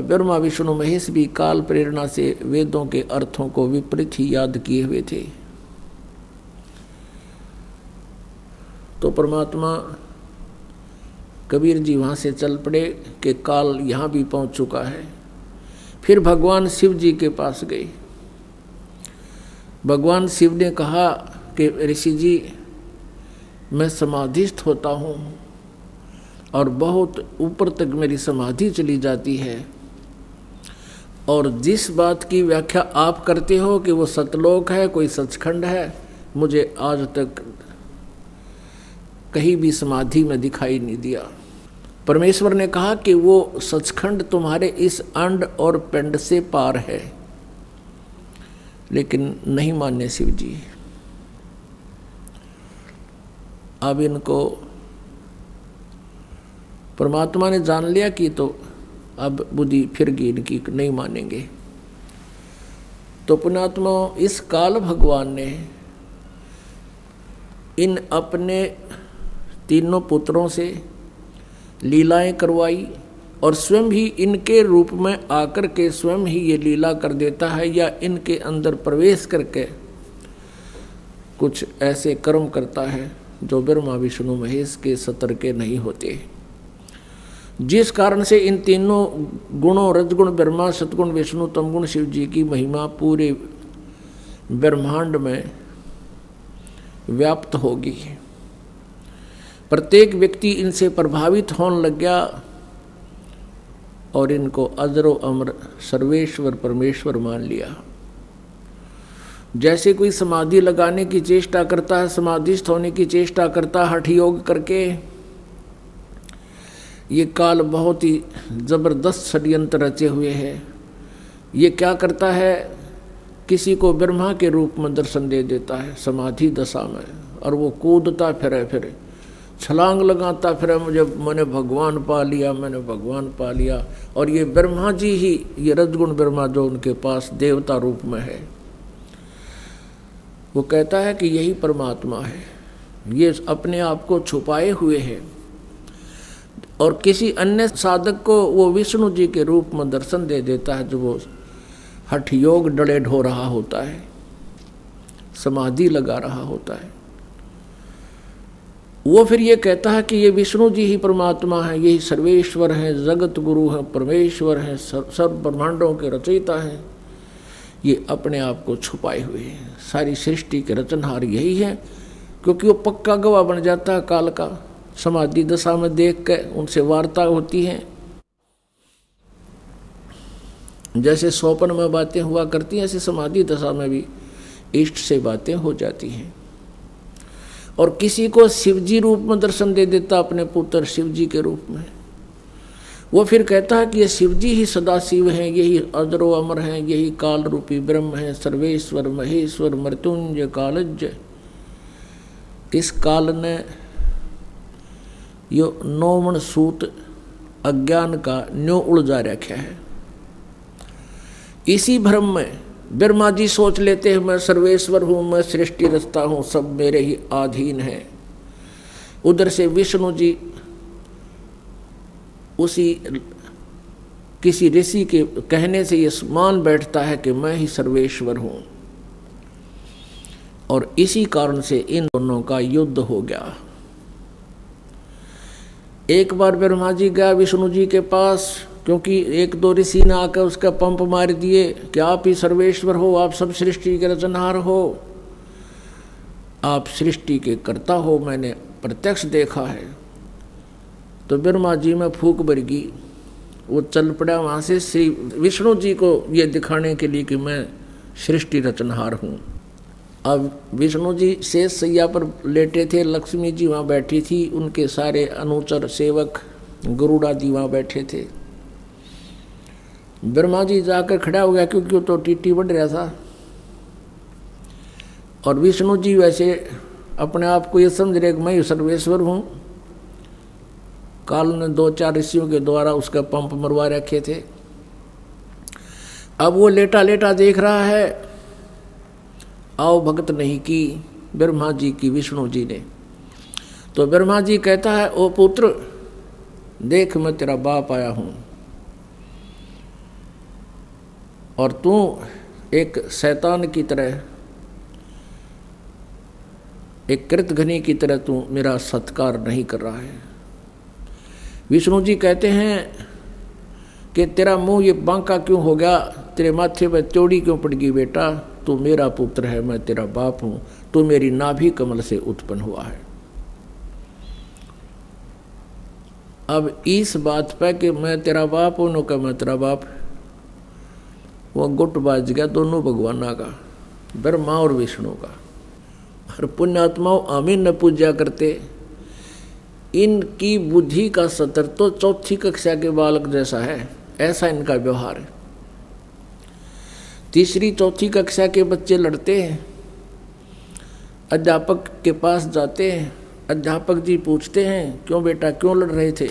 ब्रह्मा, विष्णु, महेश भी काल प्रेरणा से वेदों के अर्थों को विपरीत ही याद किए हुए थे। तो परमात्मा, कबीर जी वहाँ से चल पड़े कि काल यहाँ भी पहुँच चुका है। फिर भगवान शिव जी के पास गए। भगवान शिव ने कहा कि ऋषि जी, मैं समाधिस्थ होता हूँ और बहुत ऊपर तक मेरी समाधि चली जाती है। और जिस बात की व्याख्या आप करते हो कि वो सतलोक है, कोई सचखंड है, मुझे आज तक कहीं भी समाधि में दिखाई नहीं दिया। परमेश्वर ने कहा कि वो सचखंड तुम्हारे इस अंड और पिंड से पार है, लेकिन नहीं माने शिव जी। अब इनको परमात्मा ने जान लिया कि तो अब बुद्धि फिर गई इनकी नहीं मानेंगे। तो पुणात्मा, इस काल भगवान ने इन अपने तीनों पुत्रों से लीलाएँ करवाई और स्वयं ही इनके रूप में आकर के स्वयं ही ये लीला कर देता है या इनके अंदर प्रवेश करके कुछ ऐसे कर्म करता है जो ब्रह्मा, विष्णु, महेश के सतर के नहीं होते। जिस कारण से इन तीनों गुणों, रजगुण, ब्रह्मा, सतगुण, विष्णु, तमगुण, शिव जी की महिमा पूरे ब्रह्मांड में व्याप्त होगी प्रत्येक व्यक्ति इनसे प्रभावित होने लग गया और इनको अजरो अमर सर्वेश्वर परमेश्वर मान लिया। जैसे कोई समाधि लगाने की चेष्टा करता है, समाधिस्थ होने की चेष्टा करता है, हठ योग करके ये काल बहुत ही ज़बरदस्त षड्यंत्र रचे हुए हैं। ये क्या करता है? किसी को ब्रह्मा के रूप में दर्शन दे देता है समाधि दशा में, और वो कूदता फिरे फिरे, छलांग लगाता फिर, मुझे, मैंने भगवान पा लिया, मैंने भगवान पा लिया, और ये ब्रह्मा जी ही, ये रजगुण ब्रह्मा जो उनके पास देवता रूप में है। वो कहता है कि यही परमात्मा है। ये अपने आप को छुपाए हुए है। और किसी अन्य साधक को वो विष्णु जी के रूप में दर्शन दे देता है जो वो हठ योग डड़े ढो रहा होता है, समाधि लगा रहा होता है। वो फिर ये कहता है कि ये विष्णु जी ही परमात्मा है यही सर्वेश्वर हैं, जगत गुरु हैं, परमेश्वर हैं सर्व ब्रह्मांडों के रचयिता हैं। ये अपने आप को छुपाए हुए हैं। सारी सृष्टि के रचनहार यही है, क्योंकि वो पक्का गवाह बन जाता है काल का। समाधि दशा में देख के उनसे वार्ता होती है। जैसे स्वप्न में बातें हुआ करती हैं, ऐसे समाधि दशा में भी इष्ट से बातें हो जाती हैं। और किसी को शिवजी रूप में दर्शन दे देता अपने पुत्र शिवजी के रूप में। वो फिर कहता है कि ये शिवजी ही सदा शिव हैं, यही अजरो अमर हैं, यही काल रूपी ब्रह्म है, सर्वेश्वर महेश्वर मृत्युंजय कालज इस काल ने यो नौमण सूत अज्ञान का न्यो उलझा रखा है। इसी भ्रम में ब्रह्मा जी सोच लेते हैं, मैं सर्वेश्वर हूँ, मैं सृष्टि रचता हूँ, सब मेरे ही अधीन है। उधर से विष्णु जी उसी किसी ऋषि के कहने से ये मान बैठता है कि मैं ही सर्वेश्वर हूँ। और इसी कारण से इन दोनों का युद्ध हो गया। एक बार ब्रह्मा जी गया विष्णु जी के पास, क्योंकि एक दो ऋषि ने आकर उसका पंप मार दिए कि आप ही सर्वेश्वर हो, आप सब सृष्टि के रचनहार हो। आप सृष्टि के कर्ता हो, मैंने प्रत्यक्ष देखा है। तो ब्रह्मा जी में फूक बरगी। वो चल पड़ा वहाँ से। श्री विष्णु जी को ये दिखाने के लिए कि मैं सृष्टि रचनहार हूँ। अब विष्णु जी शेष सैया पर लेटे थे, लक्ष्मी जी वहाँ बैठी थी, उनके सारे अनुचर सेवक, गुरुड़ा जी वहाँ बैठे थे। ब्रह्मा जी जाकर खड़ा हो गया, क्योंकि वो तो टीटी बढ़ रहा था। और विष्णु जी वैसे अपने आप को ये समझ रहे कि मैं सर्वेश्वर हूँ। काल ने दो चार ऋषियों के द्वारा उसका पंप मरवा रखे थे। अब वो लेटा लेटा देख रहा है आओ भगत नहीं की, ब्रह्मा जी की, विष्णु जी ने। तो ब्रह्मा जी कहता है, ओ पुत्र, देख मैं तेरा बाप आया हूँ। और तू एक शैतान की तरह, एक कृतघनी की तरह तू मेरा सत्कार नहीं कर रहा है। विष्णु जी कहते हैं कि तेरा मुँह ये बांका क्यों हो गया? तेरे माथे में चौड़ी क्यों पड़ गई बेटा? तू मेरा पुत्र है, मैं तेरा बाप हूँ। तू मेरी नाभि कमल से उत्पन्न हुआ है। अब इस बात पर कि मैं तेरा बाप हूँ का मैं तेरा बाप वो गुट बाज गया दोनों भगवाना का, ब्रह्मा और विष्णु का। और पुण्यात्माओं आमीन न पूजा करते। इनकी बुद्धि का सतर तो चौथी कक्षा के बालक जैसा है, ऐसा इनका व्यवहार है। तीसरी चौथी कक्षा के बच्चे लड़ते हैं। अध्यापक के पास जाते हैं। अध्यापक जी पूछते हैं, क्यों बेटा, क्यों लड़ रहे थे?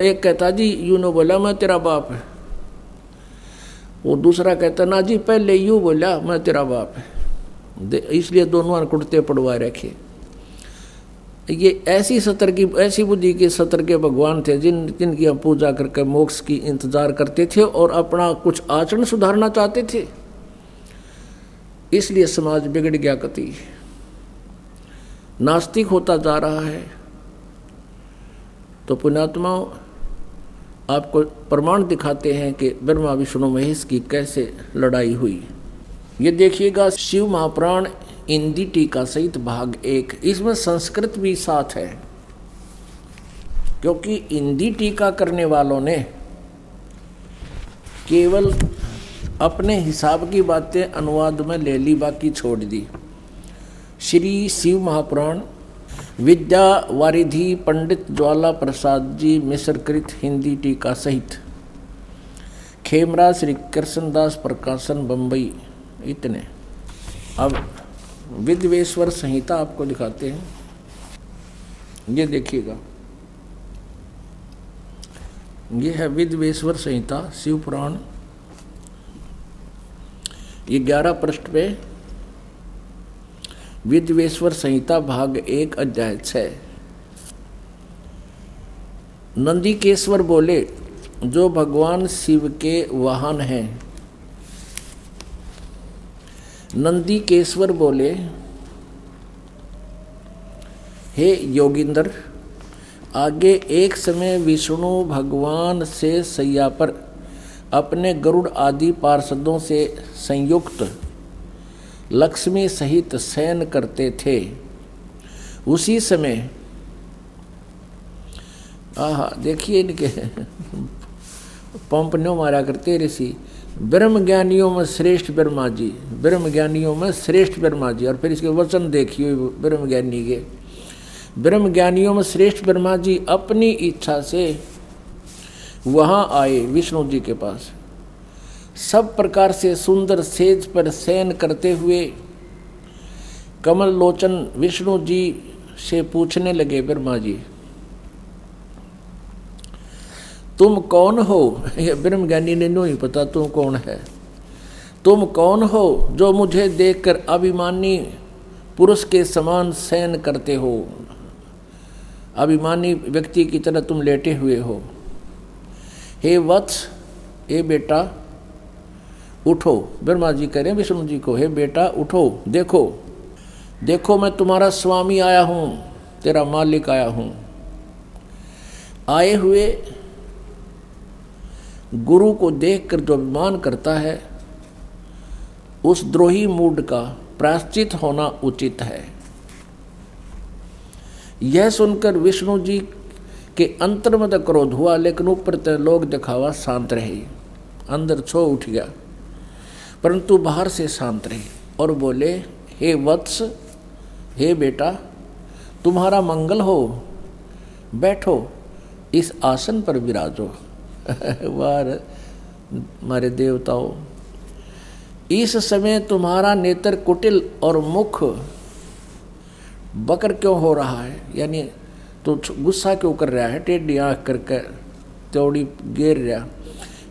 एक कहता, जी, यू नो बोला, मैं तेरा बाप है। वो दूसरा कहता, ना जी, पहले यू बोला, मैं तेरा बाप है। इसलिए दोनों कुर्ते पड़वा रखे। ये ऐसी सतर की, ऐसी बुद्धि के सतर के भगवान थे जिन, जिनकी हम पूजा करके मोक्ष की इंतज़ार करते थे और अपना कुछ आचरण सुधारना चाहते थे। इसलिए समाज बिगड़ गया कति। नास्तिक होता जा रहा है। तो पुण्यात्माओं, आपको प्रमाण दिखाते हैं कि ब्रह्मा विष्णु महेश की कैसे लड़ाई हुई। ये देखिएगा, शिव महाप्राण हिंदी टीका सहित भाग एक। इसमें संस्कृत भी साथ है, क्योंकि हिंदी टीका करने वालों ने केवल अपने हिसाब की बातें अनुवाद में ले ली, बाकी छोड़ दी। श्री शिव महापुराण, विद्या वारिधि पंडित ज्वाला प्रसाद जी मिश्रकृत हिंदी टीका सहित। खेमरा श्री कृष्णदास प्रकाशन बम्बई इतने। अब विद्वेश्वर संहिता आपको दिखाते हैं। ये देखिएगा। ये है विद्वेश्वर संहिता, शिव पुराण। ये ग्यारह पृष्ठ पे। विद्वेश्वर संहिता भाग एक अध्याय छ नंदीकेश्वर बोले, जो भगवान शिव के वाहन हैं नंदीकेश्वर बोले, हे योगिंदर, आगे एक समय विष्णु भगवान से सैया पर अपने गरुड़ आदि पार्षदों से संयुक्त लक्ष्मी सहित शयन करते थे। उसी समय, आह, देखिए इनके पंप नो मारा करते ऋषि ब्रह्म ज्ञानियों में श्रेष्ठ ब्रह्मा जी। ब्रह्म ज्ञानियों में श्रेष्ठ ब्रह्मा जी। और फिर इसके वचन देखिए ब्रह्म ज्ञानी के। ब्रह्म ज्ञानियों में श्रेष्ठ ब्रह्मा जी अपनी इच्छा से वहाँ आए विष्णु जी के पास। सब प्रकार से सुंदर सेज पर शयन करते हुए कमल लोचन विष्णु जी से पूछने लगे ब्रह्मा जी तुम कौन हो? ये ब्रह्म ज्ञानी ने नहीं पता तुम कौन है। तुम कौन हो जो मुझे देखकर अभिमानी पुरुष के समान सहन करते हो? अभिमानी व्यक्ति की तरह तुम लेटे हुए हो। हे वत्स, हे बेटा, उठो। ब्रह्मा जी कह रहे हैं, विष्णु जी को, हे बेटा, उठो, देखो। देखो, मैं तुम्हारा स्वामी आया हूँ, तेरा मालिक आया हूँ। आए हुए गुरु को देखकर जो अभिमान करता है, उस द्रोही मूड का प्राश्चित होना उचित है। यह सुनकर विष्णु जी के अंतर में क्रोध हुआ, लेकिन ऊपर लोग दिखावा शांत रहे। अंदर छो उठ गया, परंतु बाहर से शांत रहे और बोले, हे वत्स, हे बेटा, तुम्हारा मंगल हो। बैठो, इस आसन पर विराजो। वार हमारे देवताओं। इस समय तुम्हारा नेत्र कुटिल और मुख बकर क्यों हो रहा है? यानी तो गुस्सा क्यों कर रहा है? टेढ़ी आँख करके चौड़ी गेर रहा।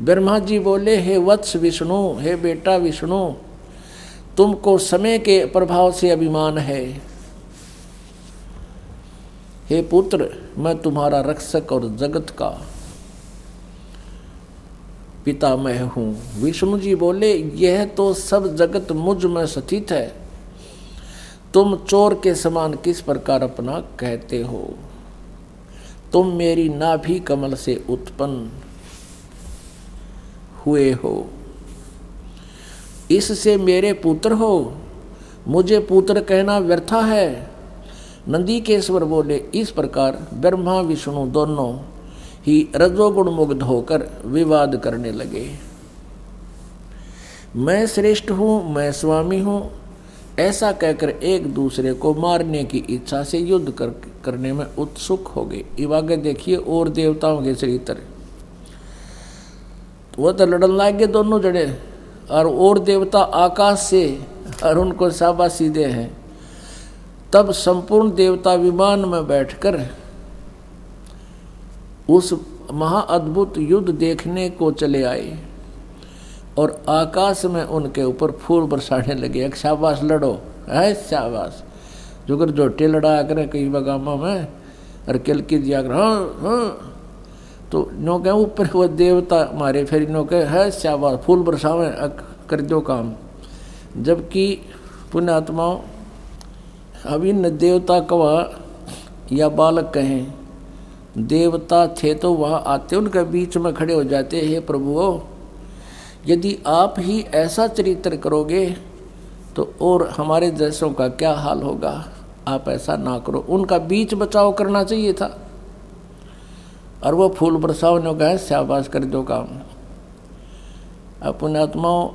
ब्रह्मा जी बोले, हे वत्स विष्णु, हे बेटा विष्णु, तुमको समय के प्रभाव से अभिमान है। हे पुत्र, मैं तुम्हारा रक्षक और जगत का पिता मैं हूँ। विष्णु जी बोले, यह तो सब जगत मुझमें स्थित है। तुम चोर के समान किस प्रकार अपना कहते हो? तुम मेरी नाभि कमल से उत्पन्न हुए हो। इससे मेरे पुत्र हो। मुझे पुत्र कहना व्यर्था है। नंदी केश्वर बोले, इस प्रकार ब्रह्मा, विष्णु दोनों ही रजोगुण मुग्ध होकर विवाद करने लगे। मैं श्रेष्ठ हूँ मैं स्वामी हूँ ऐसा कहकर एक दूसरे को मारने की इच्छा से युद्ध कर, करने में उत्सुक हो गए। इवागे देखिए और देवताओं के चरित्र। वो तो लड़न लाग गए दोनों जड़े और और देवता आकाश से और उनको शाबाशी दे हैं। तब संपूर्ण देवता विमान में बैठकर उस महाअद्भुत युद्ध देखने को चले आए और आकाश में उनके ऊपर फूल बरसाने लगे। शाबाश, लड़ो। है शाबाश। जो कर जोटे लड़ा करे कई बगामा में और किल की दिया कर। हाँ हाँ। तो नो कह ऊपर वो देवता मारे, फिर नो कह है शाबाश, फूल बरसावे कर दो काम। जबकि पुण्यात्माओं अब इन देवता कवा या बालक कहें देवता थे तो वहाँ आते, उनके बीच में खड़े हो जाते, हैं प्रभु यदि आप ही ऐसा चरित्र करोगे तो और हमारे जैसों का क्या हाल होगा? आप ऐसा ना करो। उनका बीच बचाव करना चाहिए था। और वो फूल बरसाव ने कहा, शाबाश कर दो काम। अपने आत्माओं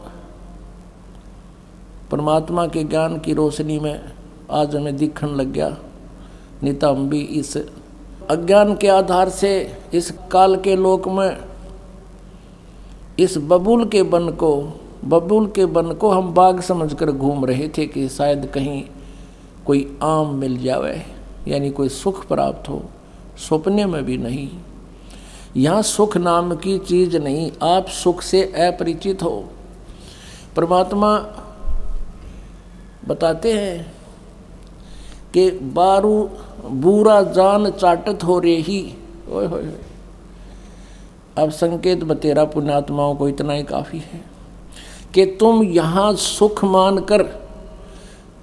परमात्मा के ज्ञान की रोशनी में आज हमें दिखने लग गया। नहीं तो हम भी इस अज्ञान के आधार से इस काल के लोक में, इस बबूल के बन को, बबूल के बन को हम बाग समझकर घूम रहे थे कि शायद कहीं कोई आम मिल जावे, यानी कोई सुख प्राप्त हो, सपने में भी नहीं। यहाँ सुख नाम की चीज़ नहीं, आप सुख से अपरिचित हो। परमात्मा बताते हैं कि बारू बुरा जान चाटत हो रे ही। ओए होए अब संकेत बतेरा पुण्यात्माओं को इतना ही काफ़ी है कि तुम यहाँ सुख मानकर,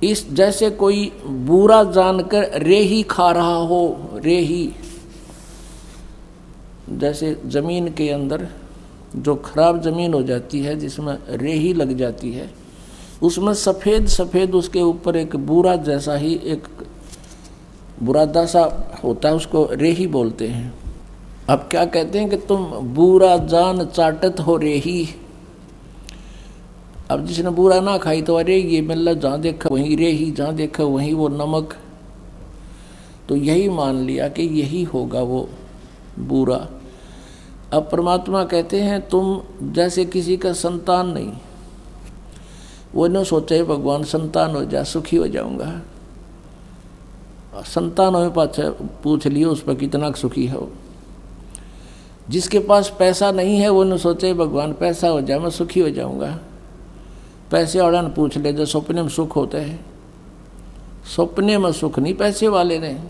इस जैसे कोई बुरा जानकर रेही खा रहा हो रेही जैसे ज़मीन के अंदर जो खराब ज़मीन हो जाती है, जिसमें रेही लग जाती है, उसमें सफ़ेद सफ़ेद उसके ऊपर एक बुरा जैसा ही एक बुरादा सा होता है, उसको रेही बोलते हैं। अब क्या कहते हैं कि तुम बुरा जान चाटत हो रेही। अब जिसने बुरा ना खाई तो अरे ये मिल जहाँ देखा वहीं रेही, जहाँ देखा वहीं वो नमक। तो यही मान लिया कि यही होगा वो बुरा। अब परमात्मा कहते हैं, तुम जैसे किसी का संतान नहीं। वो न सोचे भगवान संतान हो जा, सुखी हो जाऊँगा। संतान हो, पाछे पूछ लियो उस पर कितना सुखी है। वो जिसके पास पैसा नहीं है, वो न सोचे, भगवान, पैसा हो जाए, मैं सुखी हो जाऊँगा। पैसे वाला ने पूछ ले, जो सपने में सुख होते हैं। सपने में सुख नहीं, पैसे वाले ने।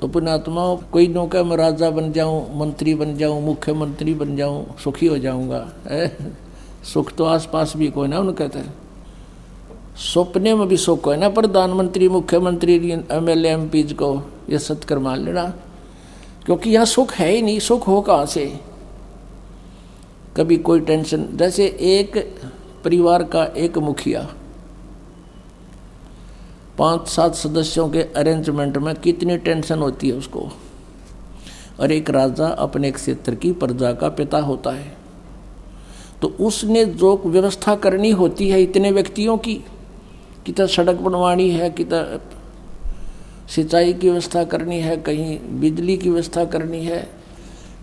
तो पुणात्मा कोई नौका मैं राजा बन जाऊँ, मंत्री बन जाऊँ, मुख्यमंत्री बन जाऊँ, सुखी हो जाऊँगा। सुख तो आसपास भी कोई ना, उन्हें कहते हैं। सपने में भी सुख है ना प्रधानमंत्री, मुख्यमंत्री, एम एल एम पीज को ये सत्कर मान लेना। क्योंकि यहाँ सुख है ही नहीं, सुख हो कहाँ से? कभी कोई टेंशन, जैसे एक परिवार का एक मुखिया, पाँच सात सदस्यों के अरेंजमेंट में कितनी टेंशन होती है उसको? और एक राजा अपने क्षेत्र की प्रजा का पिता होता है। तो उसने जो व्यवस्था करनी होती है इतने व्यक्तियों की कितना सड़क बनवानी है, कितना सिंचाई की व्यवस्था करनी है, कहीं बिजली की व्यवस्था करनी है,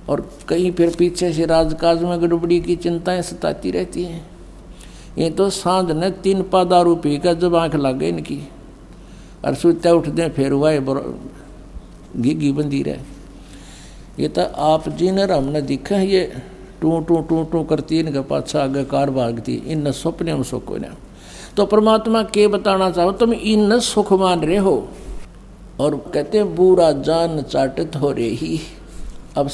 और कहीं फिर पीछे से राजकाज में गड़बड़ी की चिंताएँ सताती रहती हैं। ये तो साँझ ने तीन पा दारू पी कर जब आँख लग गई इनकी। और सुत्या उठ दें फिर हुआ घी घी बंदी रहे। ये तो आप जी ने हमने दिखा है ये टू टू टू टू करती इनके पाछा आगे कार भागती। इन सपने में सुख ने। तो परमात्मा के बताना चाहो, तुम इन सुख मान रहे हो। और कहते बुरा जान चाटित हो रही। अब